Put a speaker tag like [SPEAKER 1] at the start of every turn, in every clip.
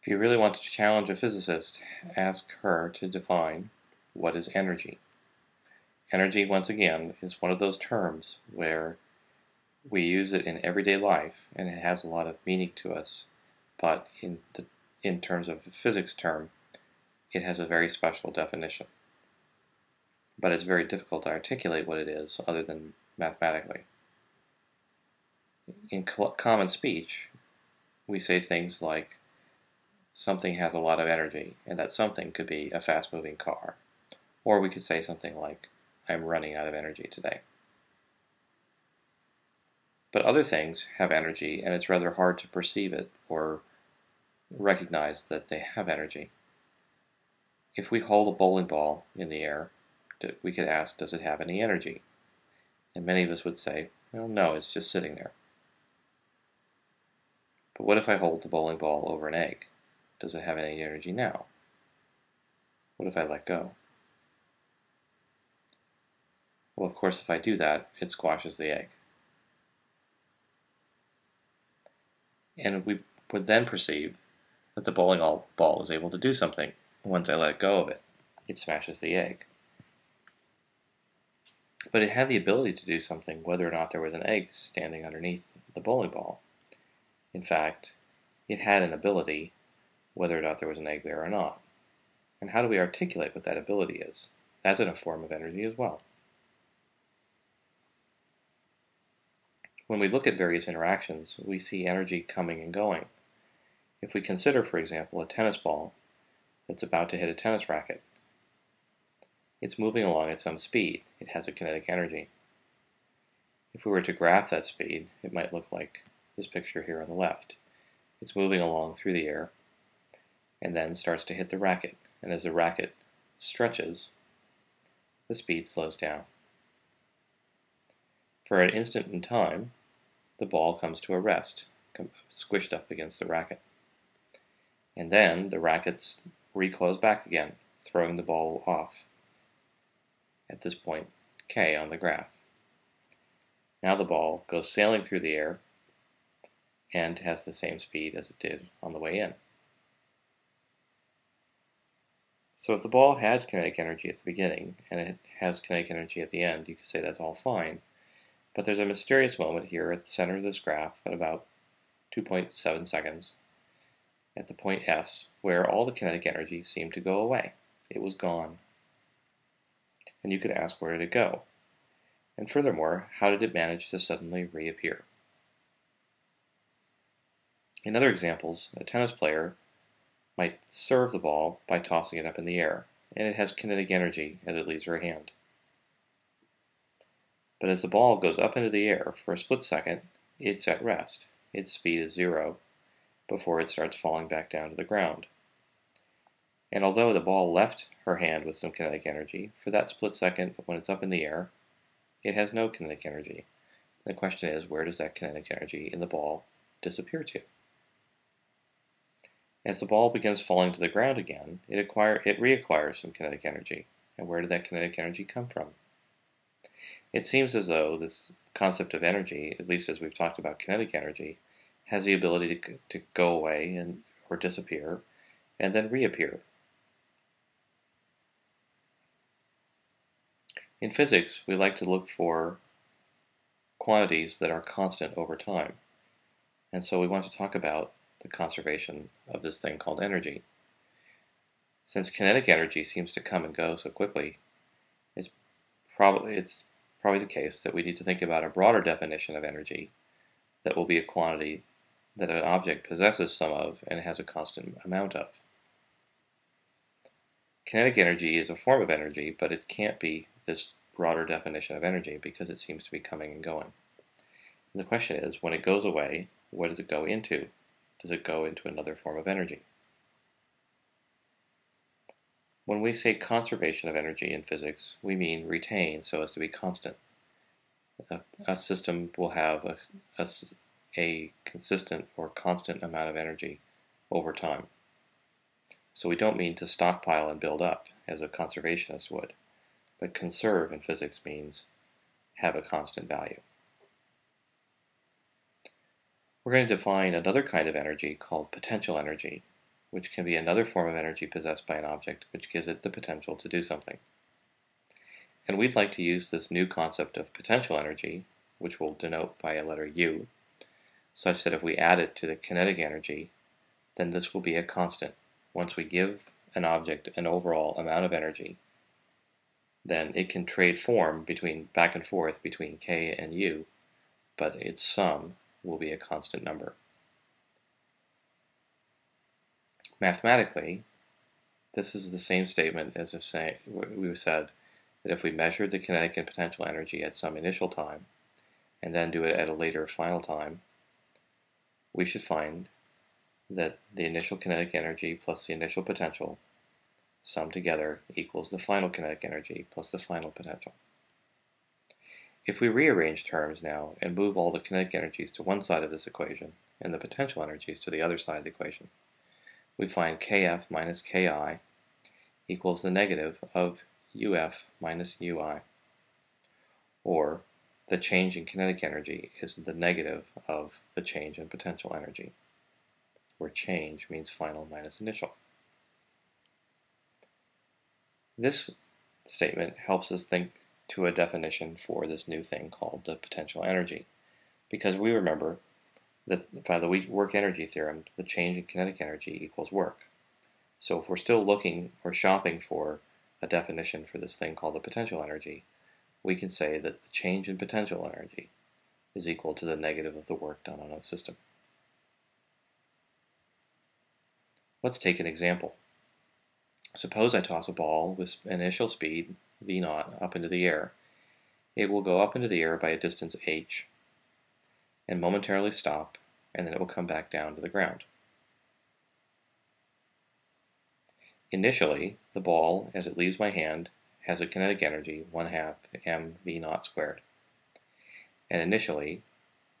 [SPEAKER 1] If you really want to challenge a physicist, ask her to define what is energy. Energy, once again, is one of those terms where we use it in everyday life and it has a lot of meaning to us, but in, the, in terms of a physics term, it has a very special definition. But it's very difficult to articulate what it is other than mathematically. In common speech, we say things like something has a lot of energy, and that something could be a fast moving car. Or we could say something like, I'm running out of energy today. But other things have energy, and it's rather hard to perceive it or recognize that they have energy. If we hold a bowling ball in the air, we could ask, does it have any energy? And many of us would say, well, no, it's just sitting there. But what if I hold the bowling ball over an egg? Does it have any energy now? What if I let go? Well, of course, if I do that, it squashes the egg. And we would then perceive that the bowling ball is able to do something. Once I let go of it, it smashes the egg. But it had the ability to do something whether or not there was an egg standing underneath the bowling ball. In fact, it had an ability whether or not there was an egg there or not. And how do we articulate what that ability is? That's in a form of energy as well. When we look at various interactions, we see energy coming and going. If we consider, for example, a tennis ball that's about to hit a tennis racket, it's moving along at some speed. It has a kinetic energy. If we were to graph that speed, it might look like this picture here on the left. It's moving along through the air and then starts to hit the racket. And as the racket stretches, the speed slows down. For an instant in time, the ball comes to a rest, squished up against the racket. And then the rackets reclose back again, throwing the ball off. At this point, K on the graph. Now the ball goes sailing through the air and has the same speed as it did on the way in. So if the ball had kinetic energy at the beginning and it has kinetic energy at the end, you could say that's all fine. But there's a mysterious moment here at the center of this graph at about 2.7 seconds at the point S where all the kinetic energy seemed to go away. It was gone. And you could ask where did it go? And furthermore, how did it manage to suddenly reappear? In other examples, a tennis player might serve the ball by tossing it up in the air, and it has kinetic energy as it leaves her hand. But as the ball goes up into the air for a split second, it's at rest. Its speed is zero before it starts falling back down to the ground. And although the ball left her hand with some kinetic energy, for that split second when it's up in the air, it has no kinetic energy. the question is, where does that kinetic energy in the ball disappear to? As the ball begins falling to the ground again, it, acquire, it reacquires some kinetic energy. And where did that kinetic energy come from? It seems as though this concept of energy, at least as we've talked about kinetic energy, has the ability to, to go away and or disappear and then reappear. In physics, we like to look for quantities that are constant over time. And so we want to talk about the conservation of this thing called energy. Since kinetic energy seems to come and go so quickly, it's probably it's probably the case that we need to think about a broader definition of energy that will be a quantity that an object possesses some of and has a constant amount of. Kinetic energy is a form of energy, but it can't be this broader definition of energy because it seems to be coming and going. And the question is, when it goes away, what does it go into? Does it go into another form of energy? When we say conservation of energy in physics, we mean retain so as to be constant. A, a system will have a, a, a consistent or constant amount of energy over time. So we don't mean to stockpile and build up, as a conservationist would, but conserve in physics means have a constant value. We're going to define another kind of energy called potential energy. which can be another form of energy possessed by an object which gives it the potential to do something. And we'd like to use this new concept of potential energy, which we'll denote by a letter U, such that if we add it to the kinetic energy, then this will be a constant. Once we give an object an overall amount of energy, then it can trade form between back and forth between k and u, but its sum will be a constant number. Mathematically, this is the same statement as if we said that if we measured the kinetic and potential energy at some initial time, and then do it at a later final time, we should find that the initial kinetic energy plus the initial potential summed together equals the final kinetic energy plus the final potential. If we rearrange terms now and move all the kinetic energies to one side of this equation and the potential energies to the other side of the equation, we find kf minus ki equals the negative of uf minus ui, or the change in kinetic energy is the negative of the change in potential energy, where change means final minus initial. This statement helps us think to a definition for this new thing called the potential energy, because we remember that by the work energy theorem, the change in kinetic energy equals work. So if we're still looking or shopping for a definition for this thing called the potential energy, we can say that the change in potential energy is equal to the negative of the work done on a system. Let's take an example. Suppose I toss a ball with initial speed v naught up into the air. It will go up into the air by a distance h and momentarily stop, and then it will come back down to the ground. Initially, the ball, as it leaves my hand, has a kinetic energy 1 half m v naught squared. And initially,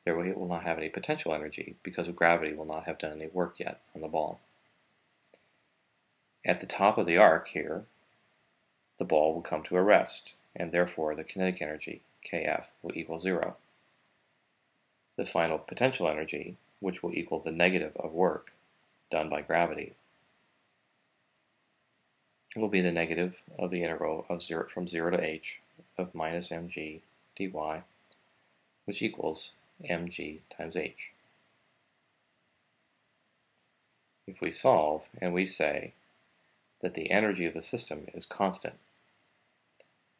[SPEAKER 1] there it will not have any potential energy because of gravity will not have done any work yet on the ball. At the top of the arc here, the ball will come to a rest, and therefore the kinetic energy, kf, will equal zero the final potential energy, which will equal the negative of work done by gravity, will be the negative of the integral of zero, from 0 to h of minus mg dy, which equals mg times h. If we solve and we say that the energy of the system is constant,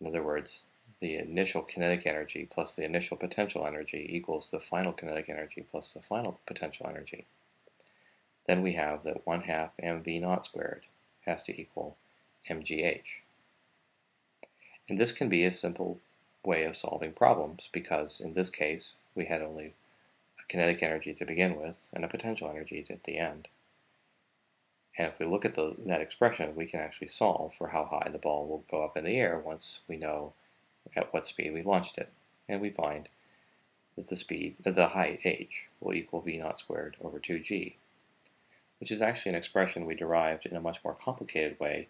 [SPEAKER 1] in other words, the initial kinetic energy plus the initial potential energy equals the final kinetic energy plus the final potential energy. Then we have that 1 half mv naught squared has to equal mgh. And this can be a simple way of solving problems because in this case we had only a kinetic energy to begin with and a potential energy at the end. And if we look at the, that expression, we can actually solve for how high the ball will go up in the air once we know at what speed we launched it, and we find that the speed, the height h, will equal v naught squared over 2g, which is actually an expression we derived in a much more complicated way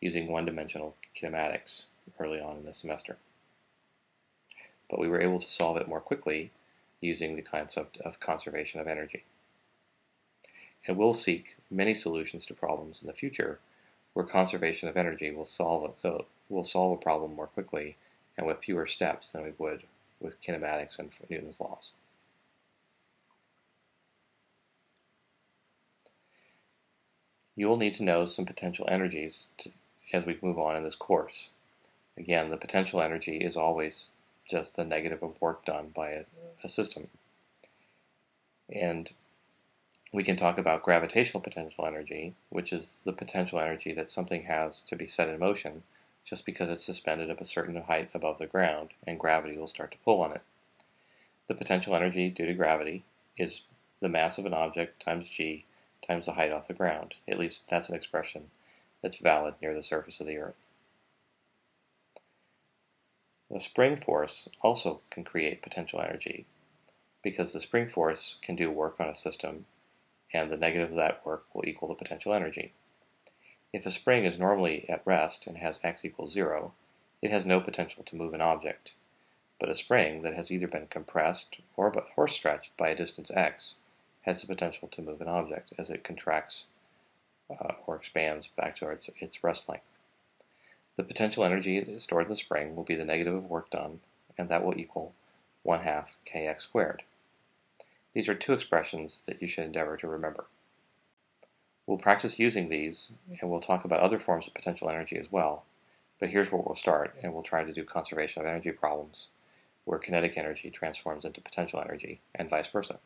[SPEAKER 1] using one-dimensional kinematics early on in the semester. But we were able to solve it more quickly using the concept of conservation of energy. And we'll seek many solutions to problems in the future where conservation of energy will solve a, uh, will solve a problem more quickly and with fewer steps than we would with kinematics and Newton's laws. You will need to know some potential energies to, as we move on in this course. Again, the potential energy is always just the negative of work done by a, a system. And we can talk about gravitational potential energy, which is the potential energy that something has to be set in motion just because it's suspended at a certain height above the ground and gravity will start to pull on it. The potential energy due to gravity is the mass of an object times g times the height off the ground. At least that's an expression that's valid near the surface of the Earth. The spring force also can create potential energy because the spring force can do work on a system and the negative of that work will equal the potential energy. If a spring is normally at rest and has x equals 0, it has no potential to move an object. But a spring that has either been compressed or, or stretched by a distance x has the potential to move an object as it contracts uh, or expands back to its, its rest length. The potential energy stored in the spring will be the negative of work done, and that will equal 1 half kx squared. These are two expressions that you should endeavor to remember. We'll practice using these, and we'll talk about other forms of potential energy as well, but here's where we'll start, and we'll try to do conservation of energy problems, where kinetic energy transforms into potential energy, and vice versa.